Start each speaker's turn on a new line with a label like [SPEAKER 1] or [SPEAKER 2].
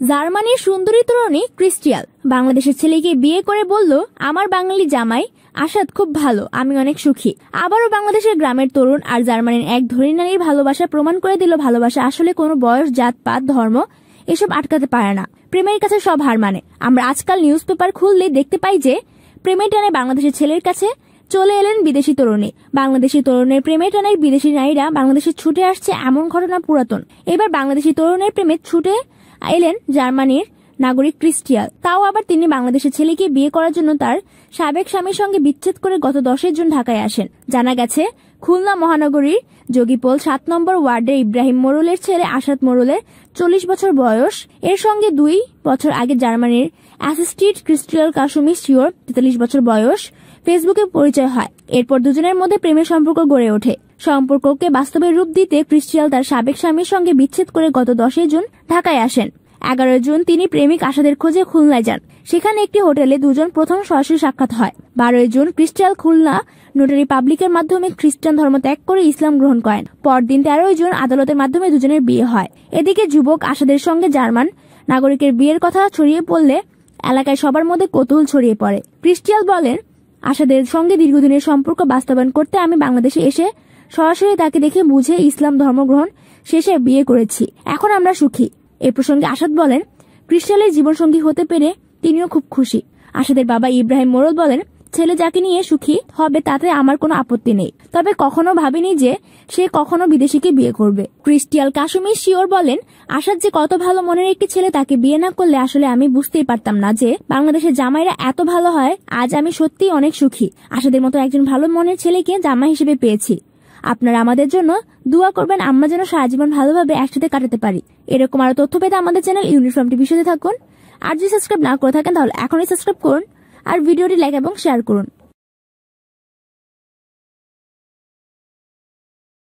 [SPEAKER 1] জার্মানির সুন্দরী তরুণী ক্রিস্টিয়াল। বাংলাদেশের ছেলেকে বিয়ে করে বলল, আমার বাঙালি জামাই আসাদ খুব ভালো, আমি অনেক সুখী। আবারও বাংলাদেশের গ্রামের তরুণ আর জার্মানির এক ধনী নারীর ভালোবাসা প্রমাণ করে দিল, ভালোবাসা আসলে কোনো বয়স, জাত, পাত, ধর্ম এসব আটকাতে পারে না। প্রেমের কাছে সব হার মানে। আমরা আজকাল নিউজ পেপার খুললে দেখতে পাই যে, প্রেমের টানে বাংলাদেশের ছেলের কাছে চলে এলেন বিদেশি তরুণী। বাংলাদেশি তরুণের প্রেমে টানে বিদেশি নারীরা বাংলাদেশে ছুটে আসছে এমন ঘটনা পুরাতন। এবার বাংলাদেশি তরুণের প্রেমে ছুটে এলেন জার্মানির নাগরিক ক্রিস্টিয়াল তাও আবার তিনি বাংলাদেশের ছেলেকে বিয়ে করার জন্য তার সাবেক স্বামীর সঙ্গে বিচ্ছেদ করে গত দশের জুন ঢাকায় আসেন। জানা গেছে, খুলনা মহানগরীর যোগীপোল সাত নম্বর ওয়ার্ডে ইব্রাহিম মোরলের ছেলে আসাদ মোরলের চল্লিশ বছর বয়স। এর সঙ্গে দুই বছর আগে জার্মানির অ্যাসিস্টিড ক্রিস্টিয়াল কাশুমি শিওর তেতাল্লিশ বছর বয়স। ফেসবুকে পরিচয় হয়। এরপর দুজনের মধ্যে প্রেমের সম্পর্ক গড়ে ওঠে। সম্পর্ককে বাস্তবে রূপ দিতে ক্রিস্টিয়াল তার সাবেক স্বামীর সঙ্গে বিচ্ছেদ করে গত দশই জুন ঢাকায় আসেন। এগারো জুন তিনি প্রেমিক আশাদের খোঁজে খুলনায় যান। সেখানে একটি হোটেলে দুজন প্রথম সরাসরি সাক্ষাৎ হয়। বারোই জুন ক্রিস্টিয়াল খুলনা নোটারি পাবলিকের মাধ্যমে খ্রিস্টান ধর্ম ত্যাগ করে ইসলাম গ্রহণ করেন। পরদিন তেরোই জুন আদালতের মাধ্যমে দুজনের বিয়ে হয়। এদিকে যুবক আশাদের সঙ্গে জার্মান নাগরিকের বিয়ের কথা ছড়িয়ে পড়লে এলাকায় সবার মধ্যে কৌতূহল ছড়িয়ে পড়ে। ক্রিস্টিয়াল বলেন আশাদের সঙ্গে দীর্ঘদিনের সম্পর্ক বাস্তবায়ন করতে আমি বাংলাদেশে এসে সরাসরি তাকে দেখে বুঝে ইসলাম ধর্মগ্রহণ শেষে বিয়ে করেছি। এখন আমরা সুখী। এ প্রসঙ্গে আসাদ বলেন ক্রিস্টালের জীবনসঙ্গী হতে পেরে তিনিও খুব খুশি। আসাদের বাবা ইব্রাহিম মোরদ বলেন ছেলে যাকে নিয়ে সুখী হবে তাতে আমার কোনো আপত্তি নেই। তবে কখনো ভাবিনি যে সে কখনো বিদেশিকে বিয়ে করবে। ক্রিস্টিয়াল কাশুমি শিওর বলেন, আশার যে কত ভালো মনের একটি ছেলে তাকে বিয়ে না করলে আসলে আমি বুঝতেই পারতাম না যে বাংলাদেশের জামাইরা এত ভালো হয়, আজ আমি সত্যিই অনেক সুখী। আশাদের মতো একজন ভালো মনের ছেলেকে জামাই হিসেবে পেয়েছি। আপনারা আমাদের জন্য দোয়া করবেন আমরা যেন সারা জীবন ভালোভাবে একসাথে কাটাতে পারি। এরকম আরও তথ্য পেতে আমাদের চ্যানেল ইউনিফর্ম টিভি থাকুন। আর যদি সাবস্ক্রাইব না করে থাকেন, তাহলে এখনই সাবস্ক্রাইব করুন। আর ভিডিওটি লাইক এবং শেয়ার করুন।